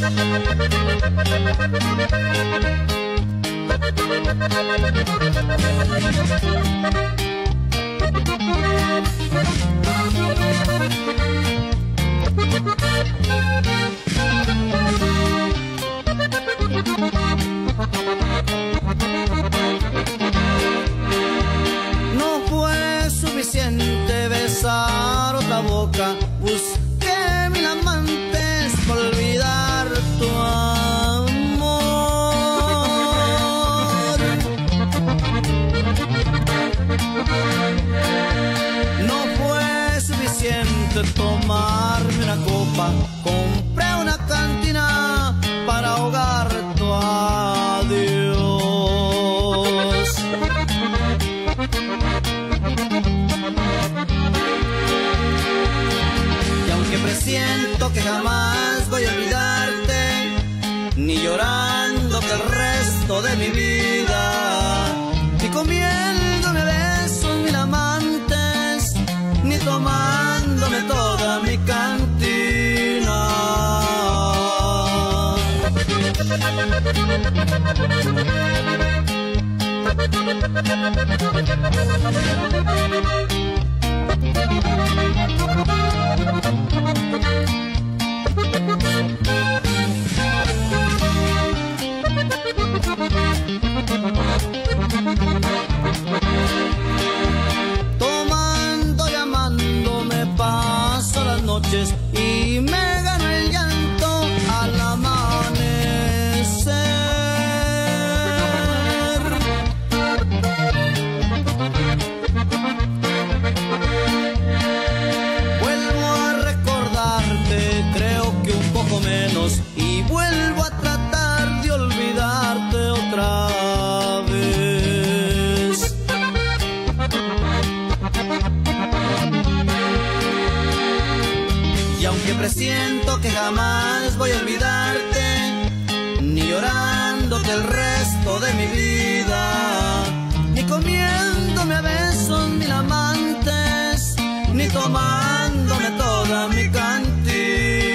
No fue suficiente besar otra boca, busqué mil amantes tomarme una copa, compré una cantina para ahogar tu adiós. Y aunque presiento que jamás voy a olvidarte, ni llorándote el resto de mi vida, ni comiéndome besos mil amantes, ni toda mi cantina. just imagine. Y aunque presiento que jamás voy a olvidarte, ni llorándote el resto de mi vida, ni comiéndome a besos mil amantes, ni tomándome toda mi cantina.